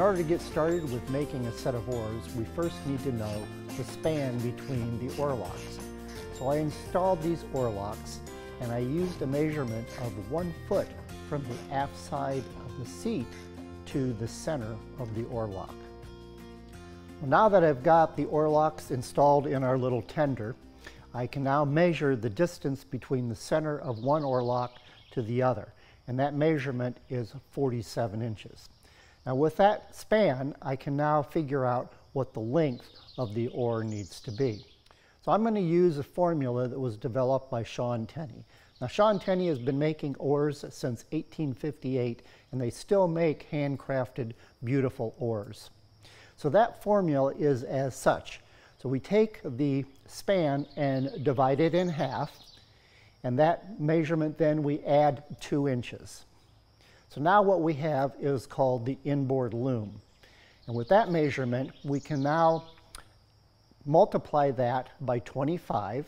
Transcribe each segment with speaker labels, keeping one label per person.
Speaker 1: In order to get started with making a set of oars, we first need to know the span between the oar locks. So I installed these oar locks and I used a measurement of one foot from the aft side of the seat to the center of the oar lock. Well, now that I've got the oar locks installed in our little tender, I can now measure the distance between the center of one oar lock to the other, and that measurement is 47 inches. Now with that span, I can now figure out what the length of the oar needs to be. So I'm going to use a formula that was developed by Shaw & Tenney. Now Shaw & Tenney has been making oars since 1858 and they still make handcrafted beautiful oars. So that formula is as such. So we take the span and divide it in half and that measurement then we add two inches. So now what we have is called the inboard loom. And with that measurement, we can now multiply that by 25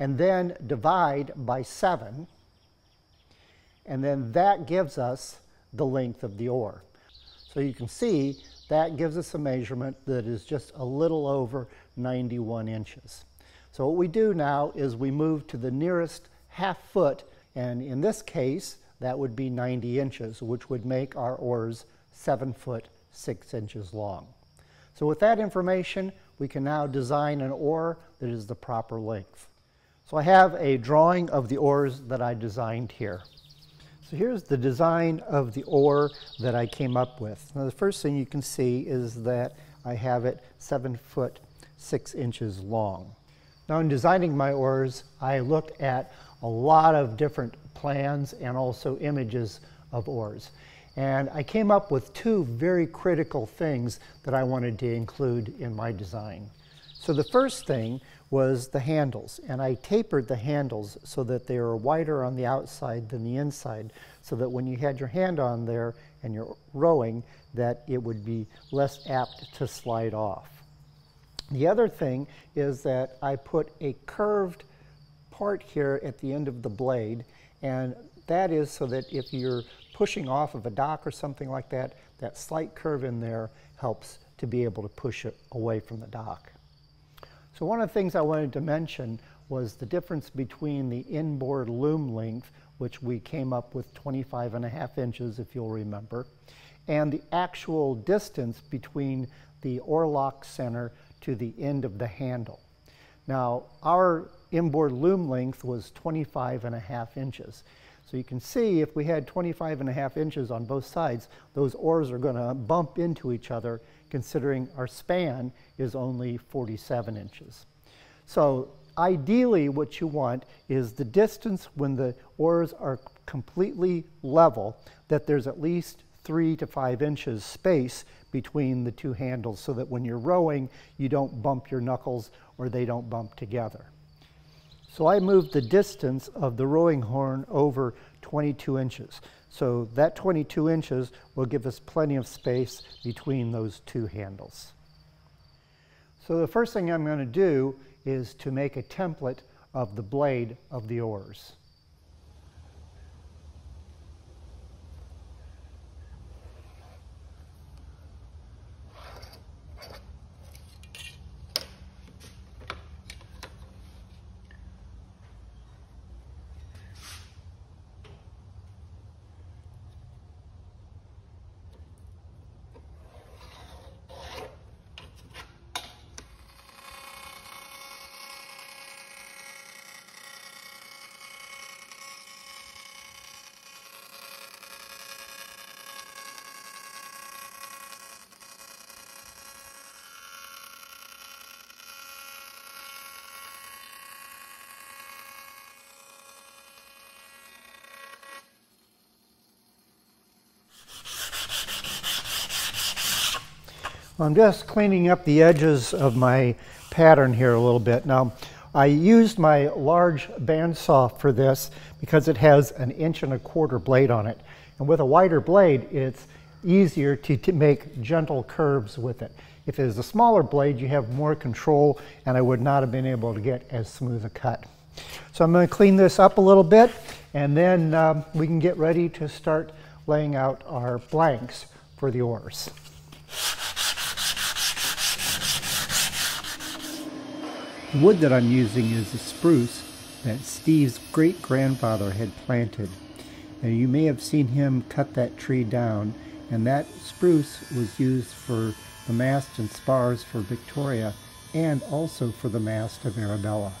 Speaker 1: and then divide by 7. And then that gives us the length of the oar. So you can see that gives us a measurement that is just a little over 91 inches. So what we do now is we move to the nearest half foot, and in this case, that would be 90 inches, which would make our oars 7 foot 6 inches long. So with that information, we can now design an oar that is the proper length. So I have a drawing of the oars that I designed here. So here's the design of the oar that I came up with. Now the first thing you can see is that I have it 7 foot 6 inches long. Now in designing my oars, I looked at a lot of different plans and also images of oars. And I came up with two very critical things that I wanted to include in my design. So the first thing was the handles, and I tapered the handles so that they were wider on the outside than the inside, so that when you had your hand on there and you're rowing, that it would be less apt to slide off. The other thing is that I put a curved part here at the end of the blade, and that is so that if you're pushing off of a dock or something like that, that slight curve in there helps to be able to push it away from the dock. So one of the things I wanted to mention was the difference between the inboard loom length, which we came up with 25 and a half inches, if you'll remember, and the actual distance between the oar lock center to the end of the handle. Now, our inboard loom length was 25 and a half inches. So you can see if we had 25 and a half inches on both sides, those oars are going to bump into each other considering our span is only 47 inches. So ideally what you want is the distance when the oars are completely level, that there's at least three to five inches space between the two handles so that when you're rowing, you don't bump your knuckles or they don't bump together. So I moved the distance of the rowing horn over 22 inches. So that 22 inches will give us plenty of space between those two handles. So the first thing I'm going to do is to make a template of the blade of the oars. I'm just cleaning up the edges of my pattern here a little bit. Now, I used my large bandsaw for this because it has an inch and a quarter blade on it. And with a wider blade, it's easier to, to make gentle curves with it. If it is a smaller blade, you have more control and I would not have been able to get as smooth a cut. So I'm going to clean this up a little bit and then um, we can get ready to start laying out our blanks for the oars. The wood that I'm using is a spruce that Steve's great grandfather had planted. And you may have seen him cut that tree down, and that spruce was used for the mast and spars for Victoria and also for the mast of Arabella.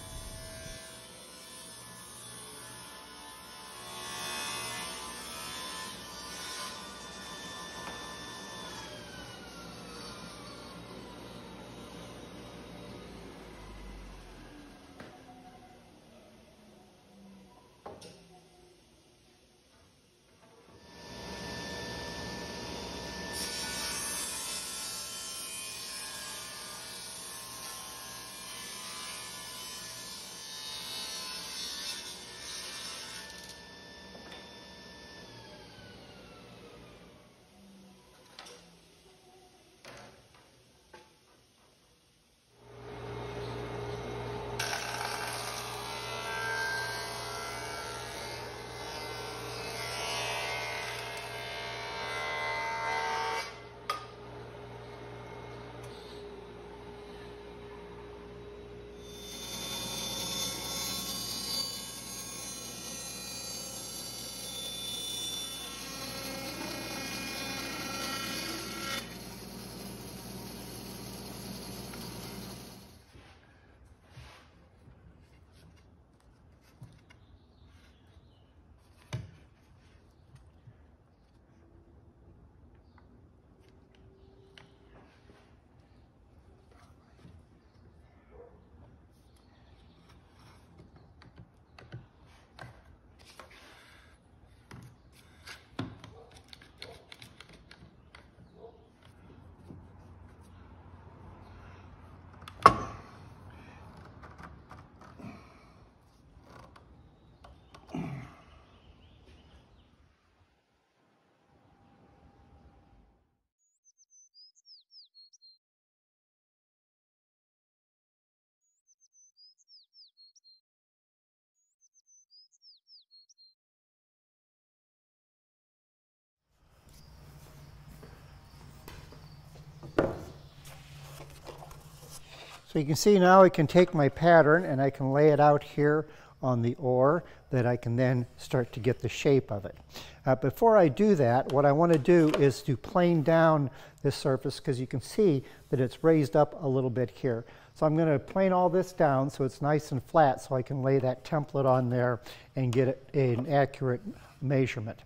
Speaker 1: So you can see now I can take my pattern and I can lay it out here on the oar that I can then start to get the shape of it. Uh, before I do that, what I want to do is to plane down this surface because you can see that it's raised up a little bit here. So I'm going to plane all this down so it's nice and flat so I can lay that template on there and get an accurate measurement.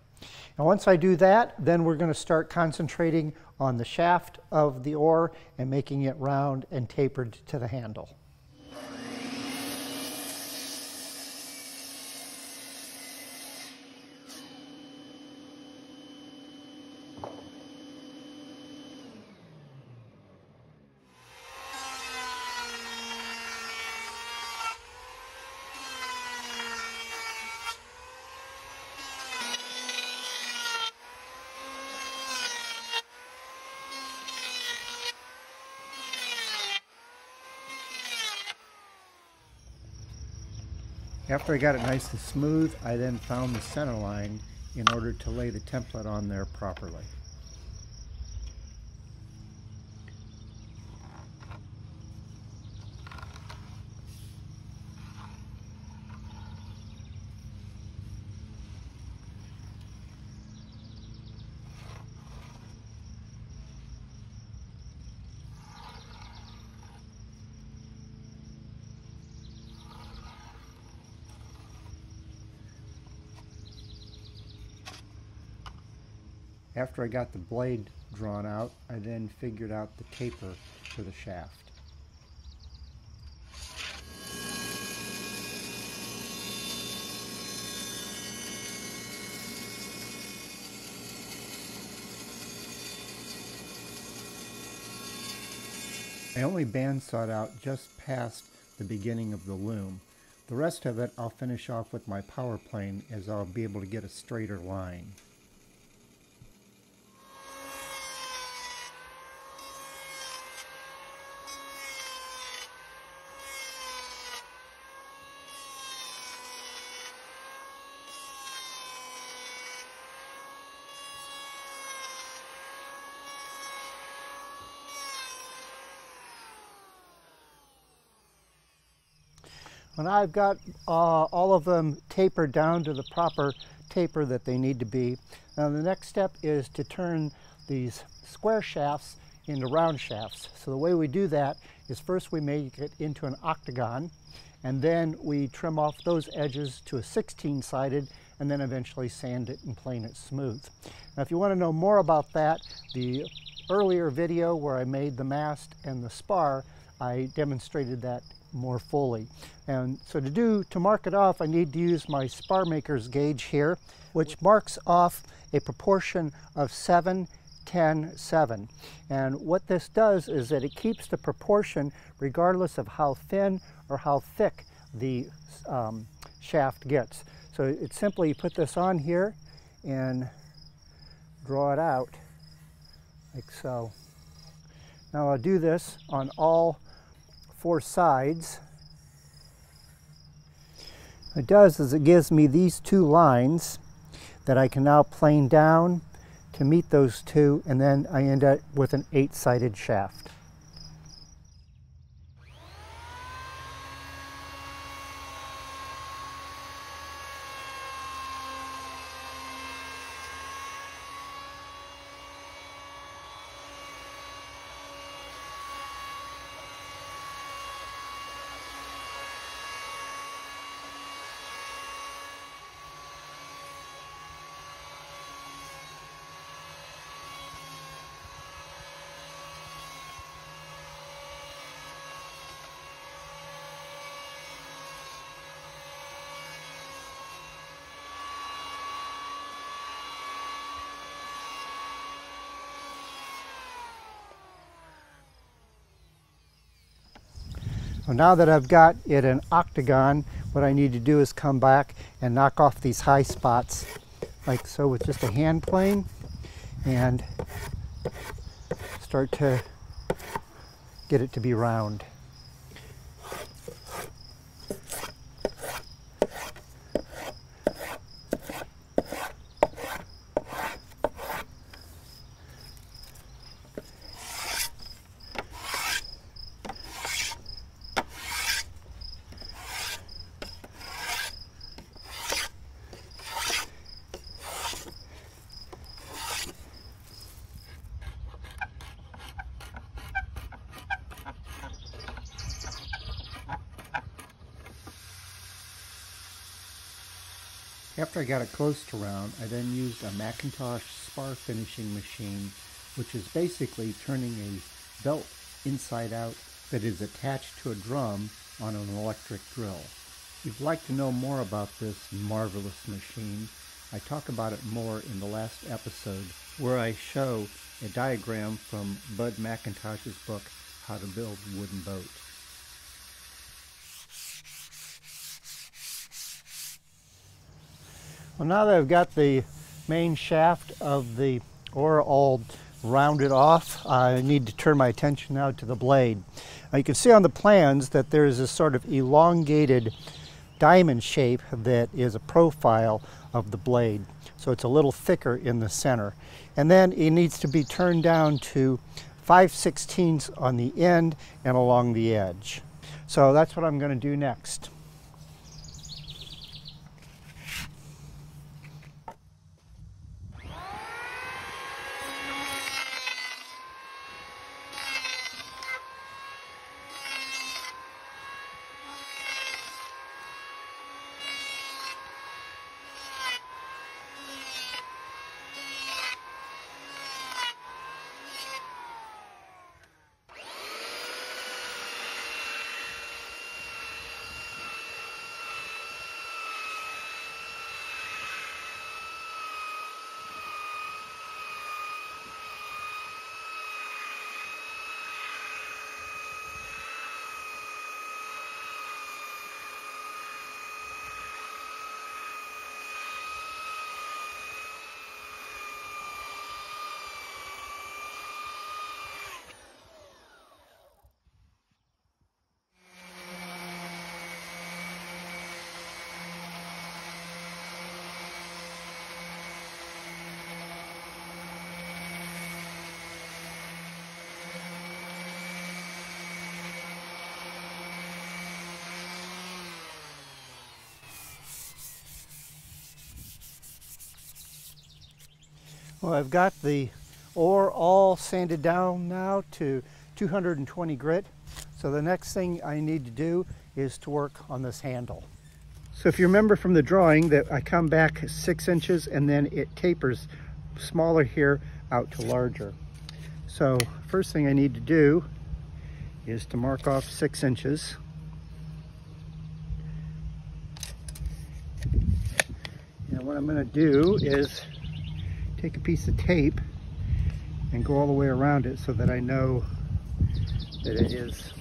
Speaker 1: And once I do that, then we're going to start concentrating on the shaft of the oar and making it round and tapered to the handle. After I got it nice and smooth, I then found the center line in order to lay the template on there properly. After I got the blade drawn out, I then figured out the taper for the shaft. I only bandsawed out just past the beginning of the loom. The rest of it I'll finish off with my power plane as I'll be able to get a straighter line. When I've got uh, all of them tapered down to the proper taper that they need to be, now the next step is to turn these square shafts into round shafts. So the way we do that is first we make it into an octagon and then we trim off those edges to a 16 sided and then eventually sand it and plane it smooth. Now if you want to know more about that, the earlier video where I made the mast and the spar, I demonstrated that more fully. And so to do, to mark it off, I need to use my spar maker's gauge here, which marks off a proportion of 7 10, 7. And what this does is that it keeps the proportion regardless of how thin or how thick the um, shaft gets. So it's simply put this on here and draw it out like so. Now I'll do this on all four sides. What it does is it gives me these two lines that I can now plane down to meet those two and then I end up with an eight-sided shaft. Well, now that I've got it an octagon, what I need to do is come back and knock off these high spots like so with just a hand plane and start to get it to be round. After I got it close to round, I then used a McIntosh spar finishing machine, which is basically turning a belt inside out that is attached to a drum on an electric drill. If you'd like to know more about this marvelous machine, I talk about it more in the last episode where I show a diagram from Bud McIntosh's book, How to Build Wooden Boats. Well, now that I've got the main shaft of the oar all rounded off, I need to turn my attention now to the blade. Now you can see on the plans that there is a sort of elongated diamond shape that is a profile of the blade. So it's a little thicker in the center. And then it needs to be turned down to 5 16ths on the end and along the edge. So that's what I'm going to do next. Well, I've got the oar all sanded down now to 220 grit. So the next thing I need to do is to work on this handle. So if you remember from the drawing that I come back six inches and then it tapers smaller here out to larger. So first thing I need to do is to mark off six inches. And what I'm gonna do is take a piece of tape and go all the way around it so that I know that it is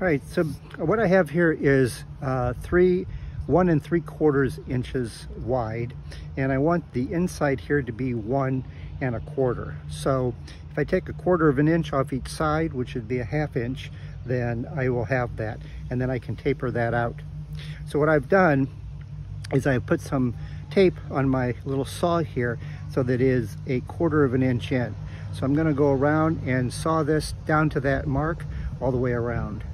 Speaker 1: All right, so what I have here is uh, three, one and three quarters inches wide, and I want the inside here to be one and a quarter. So if I take a quarter of an inch off each side, which would be a half inch, then I will have that, and then I can taper that out. So what I've done is I've put some tape on my little saw here so that is a quarter of an inch in. So I'm gonna go around and saw this down to that mark all the way around.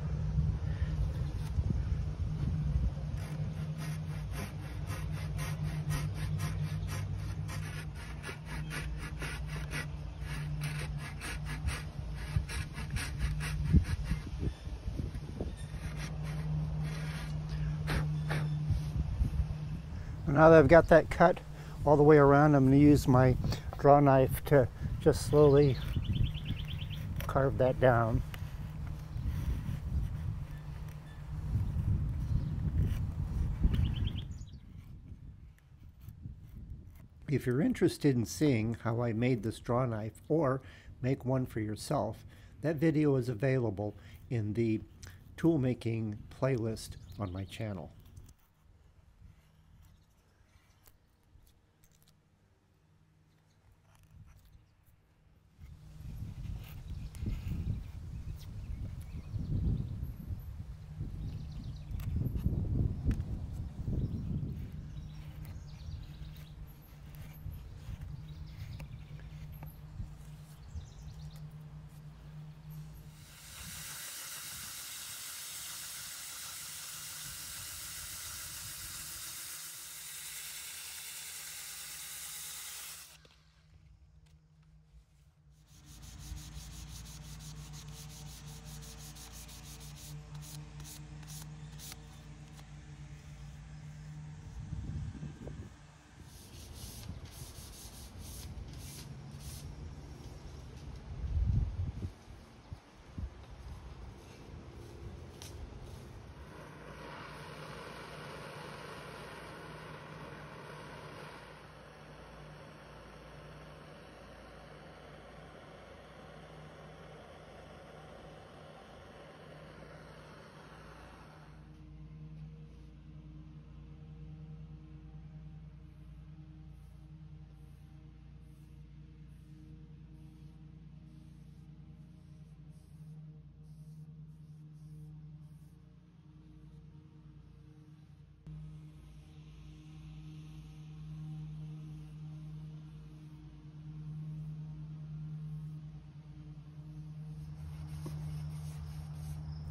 Speaker 1: Now that I've got that cut all the way around, I'm going to use my draw knife to just slowly carve that down. If you're interested in seeing how I made this draw knife or make one for yourself, that video is available in the tool making playlist on my channel.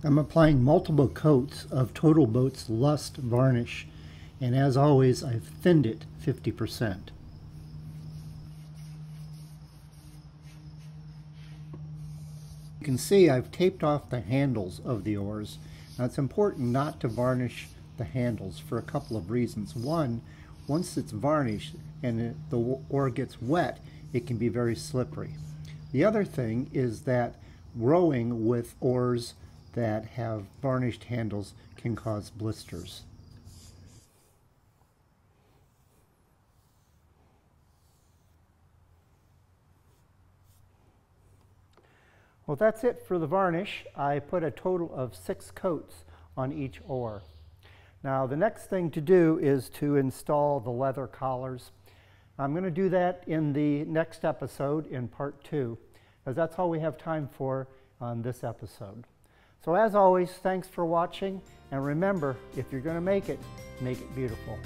Speaker 1: I'm applying multiple coats of Total Boats Lust varnish and as always I've thinned it 50%. You can see I've taped off the handles of the oars. Now it's important not to varnish the handles for a couple of reasons. One, once it's varnished and the oar gets wet, it can be very slippery. The other thing is that rowing with oars that have varnished handles can cause blisters. Well, that's it for the varnish. I put a total of six coats on each oar. Now, the next thing to do is to install the leather collars. I'm going to do that in the next episode in part two, as that's all we have time for on this episode. So as always, thanks for watching, and remember, if you're going to make it, make it beautiful.